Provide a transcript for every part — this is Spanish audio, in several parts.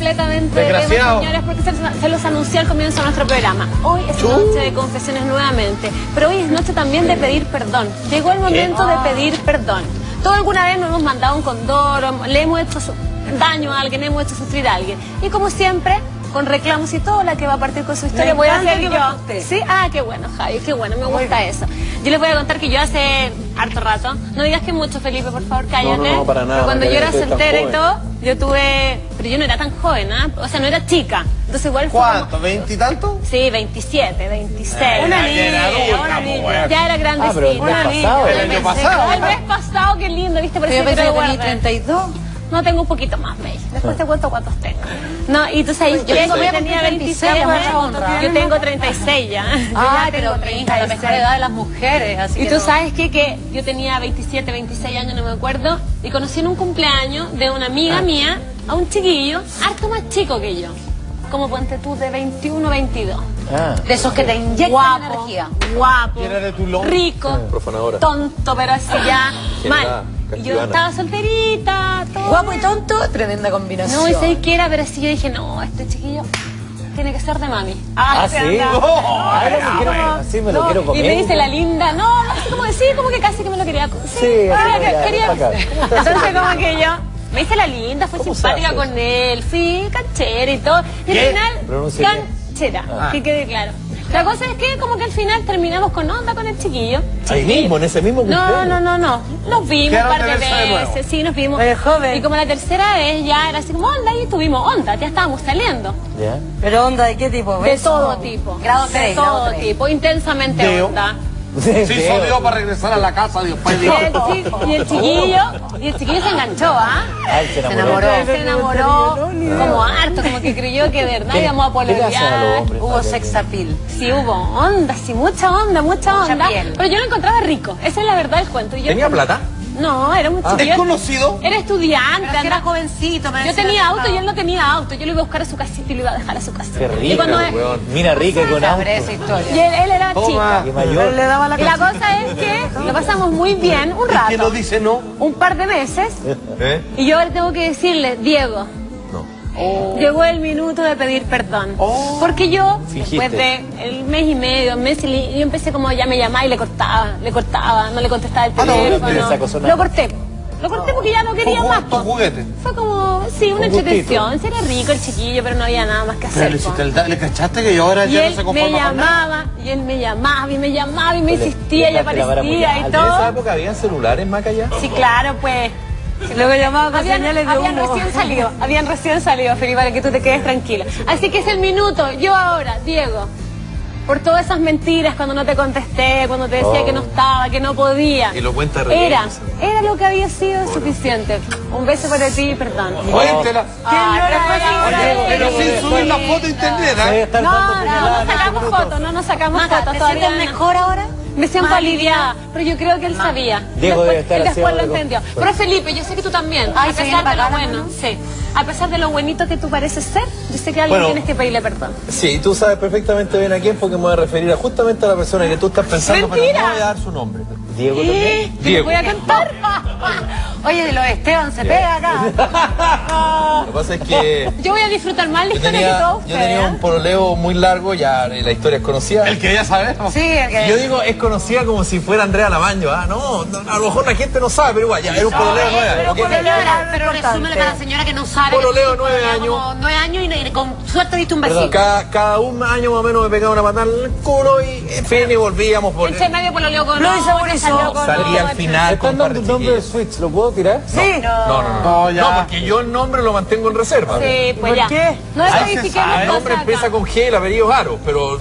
completamente de Desgraciado. señores, porque se, se los anuncié al comienzo de nuestro programa. Hoy es noche de confesiones nuevamente, pero hoy es noche también de pedir perdón. Llegó el momento de pedir perdón. Todos alguna vez nos hemos mandado un condoro, le hemos hecho su- daño a alguien, hemos hecho sufrir a alguien. Y como siempre, con reclamos y todo, la que va a partir con su historia, voy a hacer que yo. Sí, ah, qué bueno, Javi, qué bueno, me gusta eso. Yo les voy a contar que yo hace harto rato, no digas que mucho, Felipe, por favor, cállate. No, no, no, para nada, Pero cuando yo era soltera y todo, yo tuve, pero yo no era tan joven, ¿ah? O sea, no era chica. Entonces igual fue como- ¿Cuánto? ¿Veinte y tanto? Sí, 27, 26. Una ya era niña, adulta, una niña. weón. Ya era grandecita. Ah, pero el mes Una niña. pasado. El año pasado. El mes pasado, qué lindo, ¿viste? Parece Yo que pensé que tenía guardé. 32. No, tengo un poquito más, Bella. Después te cuento cuántos tengo. No, y tú sabes, yo Eso, tengo, tenía cumplir 26, 26, mucha mucha honra. honra. Yo tengo 36 ya. Yo Ah, ya pero tengo mi hija, la mejor edad de las mujeres. Así Y que tú no. sabes qué? que yo tenía 27, 26 años, no me acuerdo, y conocí en un cumpleaños de una amiga mía a un chiquillo harto más chico que yo. Como ponte tú de 21, 22. Ah. De esos que te inyectan Guapo, energía. guapo, ¿Quién era de rico, Profanadora. tonto, pero así ya mal. Y yo estaba solterita, todo. Guapo y tonto, tremenda combinación. No, y sé que era, pero sí yo dije, no, este chiquillo tiene que ser de mami. Ah, se ¿sí? anda. Ah, no, me quiero- así me lo No, quiero comer. Y me dice la linda, no, no, así como decir, como que casi que me lo quería. Sí, Sí, quería, así ya, quería-. Entonces, como que yo. Me dice la linda, fui ¿Cómo se simpática con él, fui canchera y todo. Y ¿Qué? al final, Pronuncia canchera, Ah. que quede claro. La cosa es que como que al final terminamos con onda con el chiquillo. Ahí mismo, en ese mismo No, cumpleaños. no, no, no. Nos vimos un par de de de veces, sí, nos vimos. Eres joven. Y como la tercera vez ya era así como onda y tuvimos onda, ya estábamos saliendo. ¿Ya? Pero onda, ¿de qué tipo? De todo tipo. Grado de 3. todo tipo, intensamente Deo. onda. Sí, Sí, para regresar a la casa de después Y el, chi- y el chiquillo, y el chiquillo se enganchó, ¿ah? Ay, se Se enamoró. Se enamoró como harto, como que creyó que de verdad ¿Qué- íbamos a pololear. Hubo sex appeal. Sí hubo onda, sí, mucha onda, mucha Mucha onda. piel. Pero yo lo encontraba rico, esa es la verdad del cuento. Y yo ¿Tenía como- plata? No, era un chiquillo. ¿Es conocido? Era estudiante, Pero era andaba- jovencito. me Yo tenía auto y él no tenía auto. Yo lo iba a buscar a su casita y lo iba a dejar a su casa. Qué y rico, cuando weón. Mina rica y con auto. Sabré esa historia. y él, él era Toma. Y chico. mayor. le daba la Y la cosa es que lo pasamos muy bien un ¿Quién no rato, dice no? un par de meses, ¿Eh? y yo ahora tengo que decirle, Diego, No. llegó el minuto de pedir perdón. Oh. Porque yo, Fingiste. después de el mes y medio, mes y yo empecé como ya me llamaba y le cortaba, le cortaba, no le contestaba el Ah, no, teléfono. no lo corté. Lo corté porque ya no quería más. tu juguete. Fue como, sí, una Un entretención. Era rico el chiquillo, pero no había nada más que Pero hacer. le, po. hiciste el da- ¿le cachaste que yo ahora Y ya no él se me conforma con nada? llamaba, y él me llamaba, y me llamaba, y me insistía, y aparecía, y alta. ¿En esa todo. época habían celulares más allá? Sí, claro, pues. Luego llamaba con Habían, señales de habían humo. recién salido, habían recién salido, Felipe, para que tú te quedes tranquila. Así que es el minuto. Yo ahora, Diego, por todas esas mentiras cuando no te contesté, cuando te decía Oh. que no estaba, que no podía. Y lo cuenta re Era, bien, era lo que había sido suficiente. Un beso para ti, perdón. Cuéntela. Ay, pero sin Pero querer. sin subir la foto a internet, ¿eh? No, no, no en sacamos fotos, no nos sacamos fotos ¿te todavía. sientes mejor ahora? Me siento aliviada, pero yo creo que él sabía. Diego después, debe estar él después lo entendió. con- Pero Felipe, yo sé que tú también. Ay, a pesar de lo bueno, ¿no? sí. A pesar de lo buenito que tú pareces ser, yo sé que a alguien Bueno. tienes que pedirle perdón. Sí, tú sabes perfectamente bien a quién porque me voy a referir a justamente a la persona que tú estás pensando, pero ¡Mentira! no voy a dar su nombre. Diego también. ¿Qué? ¿Te Diego. voy a contar? Oye, de los Esteban se pega acá. Lo que pasa es que Yo voy a disfrutar más la yo historia que tenía, todos yo tenía un ustedes. pololeo muy largo, ya la historia es conocida. El que ya sabemos. Sí, el que... Yo digo, es conocida como si fuera Andrea Lamaño, ¿ah? No, no, a lo mejor la gente no sabe, pero igual, ya, era un pololeo nueve pero resúmele para la señora que no sabe. Pololeo, que- nueve años. Nueve años con suerte diste un besito. Cada, cada un año más o menos me pegaba una patada en el culo y en fin, y volvíamos por... Entre medio por lo con otro, por eso. Salí al final con dando de un nombre de. Switch, ¿lo puedo tirar? Sí. No, no, no. No, no, porque yo el nombre lo mantengo en reserva. Sí, pues ¿Por ya. qué? No se descalifiquemos sabe, El nombre empieza con G, el apellido es Aro, pero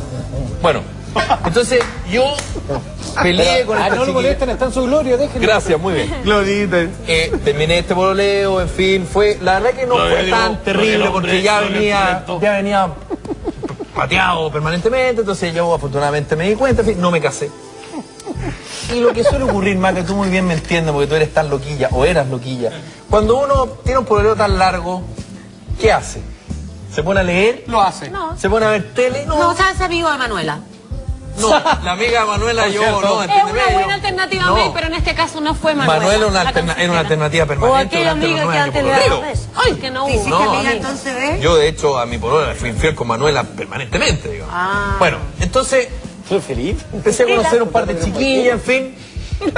bueno. Entonces yo peleé con Ah, esta no lo molesten, está en su gloria, déjenlo. Gracias, muy bien. Glorita. Eh, terminé este pololeo, en fin, fue, la verdad que no fue tan terrible porque ya venía, ya venía pateado permanentemente, entonces yo afortunadamente me di cuenta, en fin, no me casé. Y lo que suele ocurrir, Maca, tú muy bien me entiendes porque tú eres tan loquilla, o eras loquilla. Cuando uno tiene un pololeo tan largo, ¿qué hace? ¿Se pone a leer? Lo hace. No. ¿Se pone a ver tele? No, ¿sabes amigo de Manuela? No, la amiga Manuela yo no, Es una buena alternativa, no. May, pero en este caso no fue Manuela. Manuela era una, la alterna- era una consejera. alternativa O permanente aquella durante los amiga que nueve antes años le daba. Ay, que no hubo. No, que a amiga, mí- entonces. Yo, de hecho, a mi polola le fui infiel con Manuela permanentemente, digamos. Ah. Bueno, entonces ¿Fue feliz? empecé a conocer un par de chiquillas, en fin,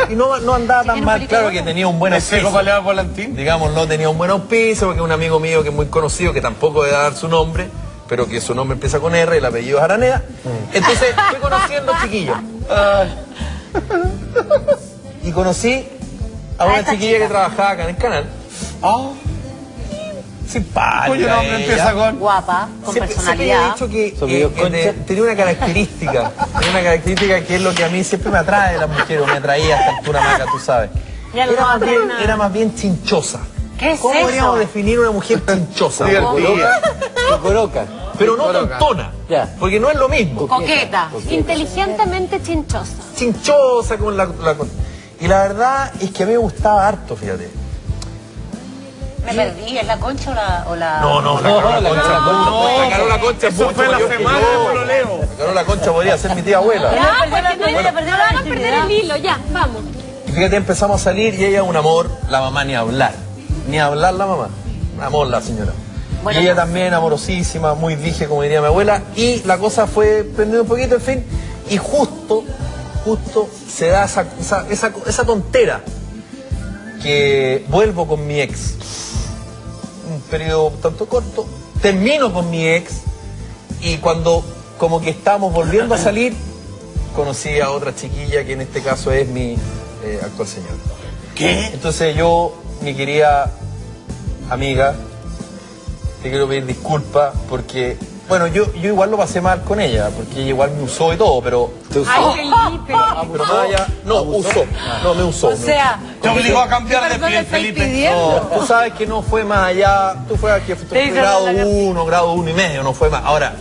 y no, no andaba tan mal. Claro que tenía un buen auspicio. Volantín? Digamos, no tenía un buen auspicio, porque un amigo mío que es muy conocido, que tampoco a dar su nombre, pero que su nombre empieza con R, el apellido es Araneda. Entonces, fui conociendo chiquillos. Y conocí a una chiquilla chica. que trabajaba acá en el canal. Simpática. Cuyo nombre ella. empieza con. Guapa, con Siempre, siempre he personalidad. dicho que, ¿Su que- video que concha? te- tenía una característica, tenía una característica que es lo que a mí siempre me atrae de las mujeres, o me atraía a esta altura maca, tú sabes. Era más, bien, era más bien chinchosa. ¿Qué es ¿Cómo eso? podríamos definir una mujer chinchosa? Divertida. Cocoroca. Pero no tontona, Ya. porque no es lo mismo. Coqueta. Inteligentemente chinchosa. Chinchosa con la, la- con- Y la verdad es que a mí me gustaba harto, fíjate. Me perdí, ¿es la concha o la...? O la... No, no, la No, Carola la Concha. No, la Carola Concha es Eso mucho fue la semana de pololeo. La Carola Concha podría ser mi tía abuela. Ya, porque no, no la van a perder el hilo, ya, vamos. Y fíjate, empezamos a salir y ella es un amor, la mamá ni hablar. Ni hablar la mamá. Un amor la señora. Bueno, y ella también amorosísima, muy dije, como diría mi abuela. Y la cosa fue prendiendo un poquito, en fin. Y justo, justo se da esa, esa, esa, esa tontera que vuelvo con mi ex. Un periodo tanto corto. Termino con mi ex y cuando como que estamos volviendo a salir, conocí a otra chiquilla que en este caso es mi eh, actual señor. ¿Qué? Entonces yo, mi querida amiga, te quiero pedir disculpas porque, bueno, yo, yo igual lo pasé mal con ella, porque ella igual me usó y todo, pero, Te usó. Ay, Felipe. pero más allá, no, usó, no me usó. O sea, Te obligó a cambiar de piel, Felipe. pidiendo. No, tú sabes que no fue más allá, tú fue Te hizo grado 1, grado uno y medio, no fue más. Ahora,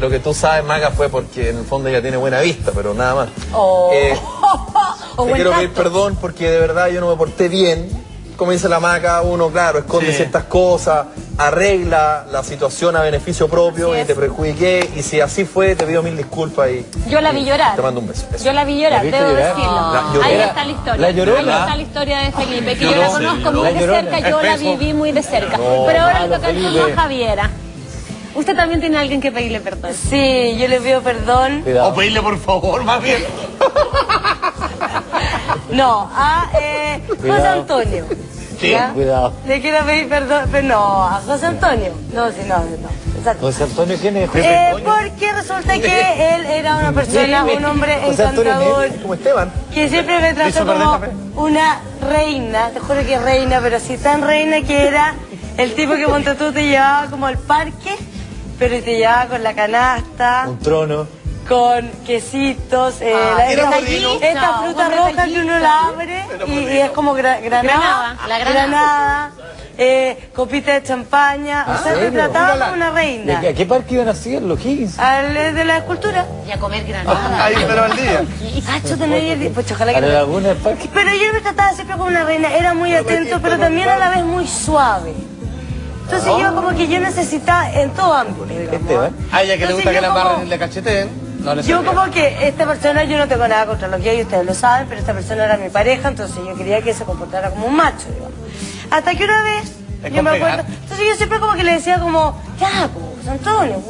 lo que tú sabes, Maga, fue porque en el fondo ella tiene buena vista, pero nada más. Oh. Eh, te quiero pedir perdón porque de verdad yo no me porté bien. Como dice la maca, uno, claro, esconde Sí. ciertas cosas, arregla la situación a beneficio propio y te perjudiqué. Y si así fue, te pido mil disculpas y Yo la vi llorar. te mando un beso. Eso. Yo la vi llorar, ¿La viste debo llorar? decirlo. La. Ahí está la historia. la llorona. Ahí está la historia de Felipe, que yo la conozco muy de cerca, yo la viví muy de cerca. No, Pero ahora le toca el a Javiera. Usted también tiene a alguien que pedirle perdón. Sí, yo le pido perdón. Cuidado. O pedirle por favor, más bien. No, a eh, José. Antonio. Sí. Cuidado. Le quiero pedir perdón, pero no, a José Antonio. No, sí, no, no. Exacto. José Antonio, ¿quién es? Eh, porque resulta que él era una persona, un hombre encantador, Como Esteban. que siempre me trató como una reina, te juro que reina, pero así tan reina que era el tipo que monta tú te llevaba como al parque, pero te llevaba con la canasta, Un trono. Con quesitos, eh, Ah, la- esta, fruta roja que uno la abre y, y es como gra- granada, Granada, la granada. granada, eh, copita de champaña, o sea, te trataba como una ¿Y reina. a qué- a qué parque iban a hacer los Higgins? Al eh, de la escultura. Y a comer granada. Ahí, pero al día. Cacho, tener el- pues ojalá ¿A que la no- laguna del parque? Pero yo me trataba siempre como una reina, era muy atento, pero también a la vez muy suave. Entonces yo como que yo necesitaba en todo ámbito, digamos. Esteban. A ella que le gusta que la como- barren y le cacheteen. No Yo como que esta persona, yo no tengo nada contra los gays, ustedes lo saben, pero esta persona era mi pareja, entonces yo quería que se comportara como un macho, digamos. Hasta que una vez, Es yo me acuerdo, entonces yo siempre como que le decía como, ya, como José Antonio,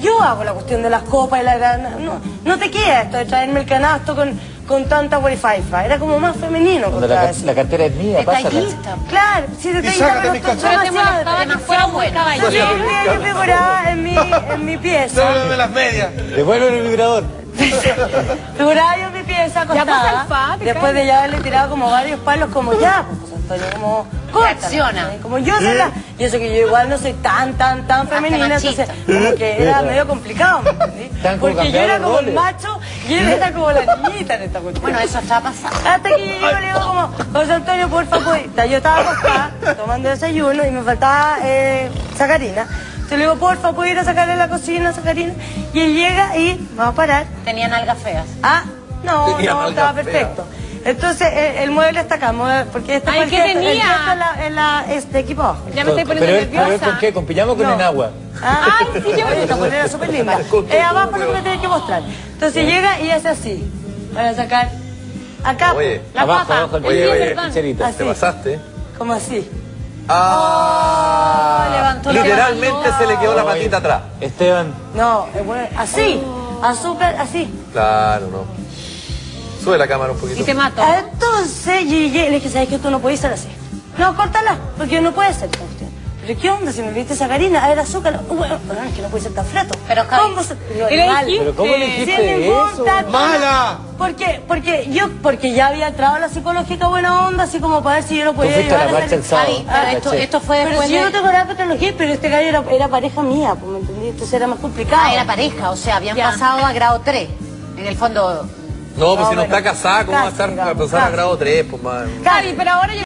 yo hago la cuestión de las copas y la grana, no, no te queda esto de traerme el canasto con, con tanta wifi, era como más femenino. Cuando la, la cartera es mía. Detallista. Claro, si te sácate mis Pero te molestaba que fuera muy Yo caballero. En mi, en mi pieza. Solo de las medias. Devuelve el vibrador. Figuraba yo en mi pieza acostada, el fa, después de ya haberle tirado como varios palos, como ya, pues José Antonio, como Reacciona. Como yo soy la, yo sé que yo igual no soy tan, tan, tan femenina, entonces como que era medio complicado, ¿me entendí? Porque yo era como el macho y él era como la niñita en esta cuestión. Bueno, eso está pasando. Hasta que yo y le digo como, José Antonio, por favor, yo estaba acostada tomando desayuno y me faltaba eh, sacarina. Entonces le digo, porfa, ¿puedo ir a sacarle la cocina, sacarina? Y él llega y vamos a parar. Tenían algas feas. Ah, no, Tenía no, estaba feas. perfecto. Entonces el, el mueble está acá, mueve- porque este Ay, ¿qué tenía? gesto en la- en la- este equipo abajo. Ya me estoy poniendo nerviosa. con qué, con pijama o con No. enagua. Ah, Ay, sí, yo me- Oye, esta polera es súper linda. Eh, abajo no me tiene que mostrar. Entonces llega y hace así. Para sacar acá, Oye, La abajo, papa. abajo, oye, oye, así. Te pasaste. Como así. Ah, levantó la Literalmente se le quedó la patita atrás. Esteban, No, bueno, así. Azúcar, así. Claro, no. Sube la cámara un poquito. Y te mato. Entonces y le dije, ¿sabes qué? Tú no puedes ser así. No, córtala, porque no puede ser. ¿Pero qué onda? Si me viste sacarina, a ver, azúcar. Bueno, bueno, es que no puede ser tan frato. Pero, ¿Cómo se- mal. pero ¿cómo le dijiste eso? ¡Mala! Porque, porque yo, porque ya había entrado a la psicológica buena onda, así como para ver si yo lo podía a llevar marcha el sábado. Ah, esto, esto fue Pero si yo no nada de patología, pero este gallo era, era pareja mía, pues me entendí, entonces era más complicado. Ah, era pareja, o sea, habían Ya. pasado a grado 3. En el fondo, No, pues No, si no bueno, está casada, ¿cómo va a estar digamos, a pasar a grado 3? Pues, man. Javi, pero ahora yo